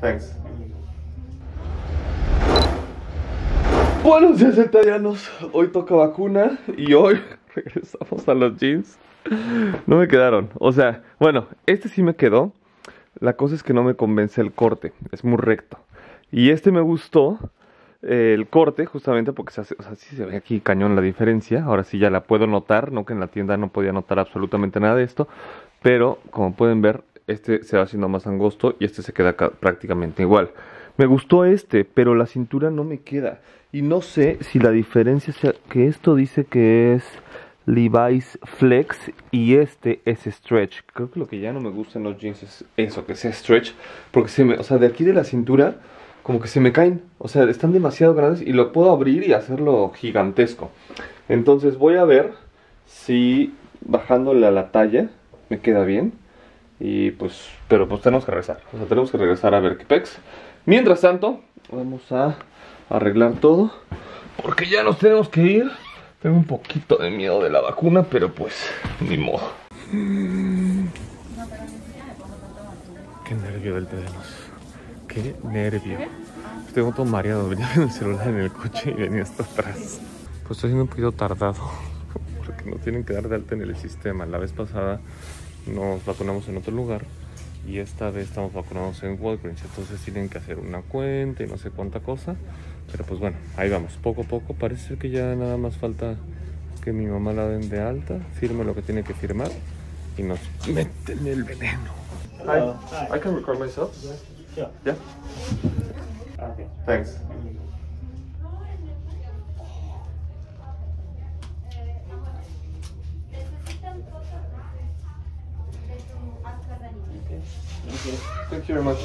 Thanks. Buenos días, italianos. Hoy toca vacuna y hoy regresamos a los jeans. No me quedaron. O sea, bueno, este sí me quedó. La cosa es que no me convence el corte. Es muy recto. Y este me gustó eh, el corte, justamente porque se hace, o sea, sí se ve aquí cañón la diferencia. Ahora sí ya la puedo notar. No que en la tienda no podía notar absolutamente nada de esto. Pero como pueden ver, este se va haciendo más angosto y este se queda prácticamente igual. Me gustó este, pero la cintura no me queda. Y no sé si la diferencia sea que esto dice que es Levi's Flex y este es Stretch. Creo que lo que ya no me gusta en los jeans es eso, que sea Stretch. Porque se me, o sea, de aquí de la cintura como que se me caen. O sea, están demasiado grandes y lo puedo abrir y hacerlo gigantesco. Entonces voy a ver si bajándole a la talla me queda bien. Y pues, pero pues tenemos que regresar. O sea, tenemos que regresar a ver qué pex. Mientras tanto, vamos a arreglar todo. Porque ya nos tenemos que ir. Tengo un poquito de miedo de la vacuna, pero pues, ni modo. Qué nervio del pedalos. Qué nervio. Estoy todo mareado. Venía en el celular en el coche y venía hasta atrás. Pues estoy siendo un poquito tardado. Porque no tienen que dar de alta en el sistema. La vez pasada nos vacunamos en otro lugar y esta vez estamos vacunados en Walgreens, entonces tienen que hacer una cuenta y no sé cuánta cosa, pero pues bueno, ahí vamos, poco a poco, parece que ya nada más falta que mi mamá la den de alta, firme lo que tiene que firmar y nos meten el veneno. Hi, I can record myself. Yeah. Yeah. Okay. Thanks. Thank you very much.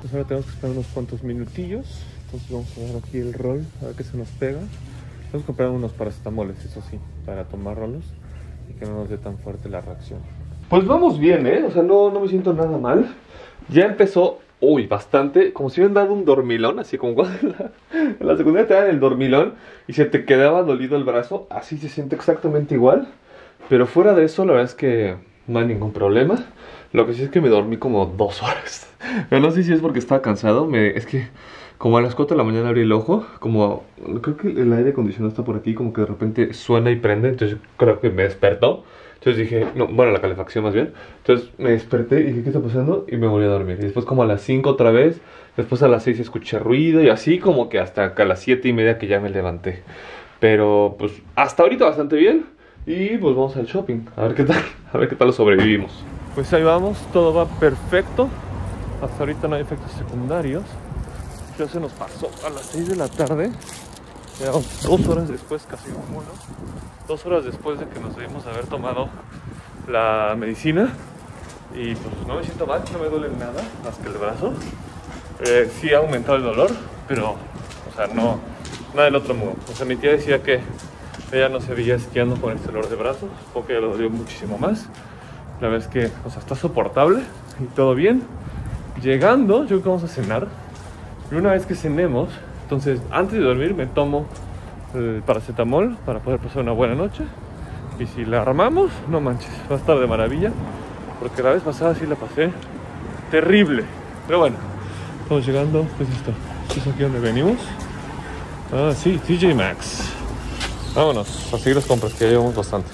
Pues ahora tenemos que esperar unos cuantos minutillos. Entonces vamos a dar aquí el rol, a ver qué se nos pega. Vamos a comprar unos paracetamoles, eso sí, para tomarlos y que no nos dé tan fuerte la reacción. Pues vamos bien, ¿eh? O sea, no, no me siento nada mal. Ya empezó, uy, bastante, como si hubieran dado un dormilón, así como cuando en la, en la secundaria te dan el dormilón y se te quedaba dolido el brazo, así se siente exactamente igual. Pero fuera de eso, la verdad es que no hay ningún problema. Lo que sí es que me dormí como dos horas. Pero no sé si es porque estaba cansado. Me, es que como a las 4 de la mañana abrí el ojo. Como creo que el aire acondicionado está por aquí. Como que de repente suena y prende. Entonces creo que me despertó. Entonces dije, no, bueno, la calefacción más bien. Entonces me desperté y dije, ¿qué está pasando? Y me volví a dormir. Y después como a las 5 otra vez. Después a las 6 escuché ruido y así como que hasta a las 7 y media que ya me levanté. Pero pues hasta ahorita bastante bien. Y pues vamos al shopping. A ver qué tal. A ver qué tal lo sobrevivimos. Pues ahí vamos, todo va perfecto. Hasta ahorita no hay efectos secundarios. Ya se nos pasó a las 6 de la tarde. Ya dos horas después, casi como uno. Dos horas después de que nos debimos haber tomado la medicina. Y pues no me siento mal, no me duele nada, más que el brazo. Eh, sí ha aumentado el dolor, pero, o sea, no, nada del otro modo. O sea, mi tía decía que ella no se veía esquiando con este dolor de brazos, porque lo dolió muchísimo más. La verdad es que, o sea, está soportable y todo bien. Llegando, yo creo que vamos a cenar. Y una vez que cenemos, entonces antes de dormir me tomo el paracetamol para poder pasar una buena noche. Y si la armamos, no manches, va a estar de maravilla. Porque la vez pasada sí la pasé terrible. Pero bueno, estamos llegando, pues esto. ¿Es aquí donde venimos? Ah, sí, TJ Maxx. Vámonos a seguir las compras, que ya llevamos bastante.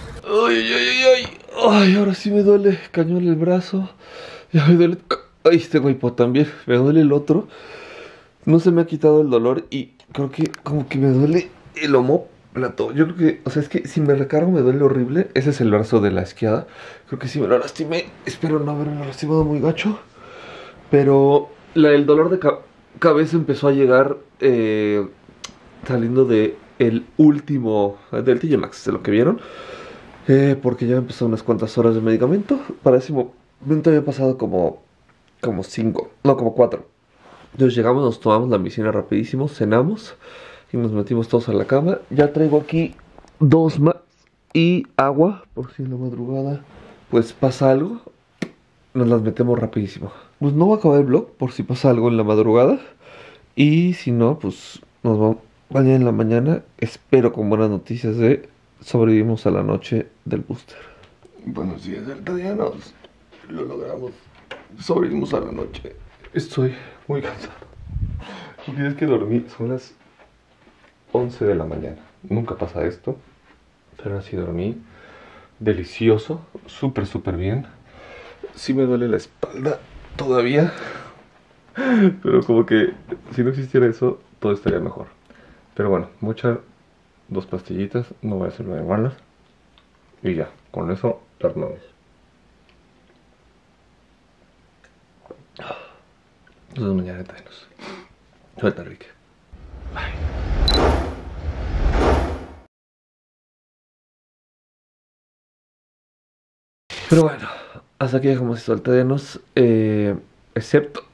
Ay, ahora sí me duele cañón el brazo. Ya me duele. Ay, este guaypo también. Me duele el otro. No se me ha quitado el dolor y creo que como que me duele el homóplato. Yo creo que, o sea, es que si me recargo me duele horrible. Ese es el brazo de la esquiada. Creo que sí me lo lastimé. Espero no haberme lastimado muy gacho. Pero el dolor de cabeza empezó a llegar eh, saliendo de último del TJ Max, de lo que vieron. Eh, porque ya empezó unas cuantas horas de medicamento. Para ese momento había pasado como, como cinco, no, como cuatro. Entonces llegamos, nos tomamos la medicina rapidísimo, cenamos y nos metimos todos a la cama. Ya traigo aquí dos más y agua, por si en la madrugada pues pasa algo, nos las metemos rapidísimo. Pues no va a acabar el vlog por si pasa algo en la madrugada. Y si no, pues nos vamos mañana en la mañana. Espero con buenas noticias de sobrevivimos a la noche del booster. Buenos días, italianos. Lo logramos. Sobrevivimos a la noche. Estoy muy cansado. Es que dormí, son las 11 de la mañana. Nunca pasa esto. Pero así dormí. Delicioso, súper, súper bien. Sí me duele la espalda todavía. Pero como que si no existiera eso, todo estaría mejor. Pero bueno, muchas, dos pastillitas, no voy a hacer de malas. Y ya, con eso terminamos. Nos vemos mañana, Thanos. Suelta, Enrique. Bye. Pero bueno, hasta aquí dejamos esto al eh, excepto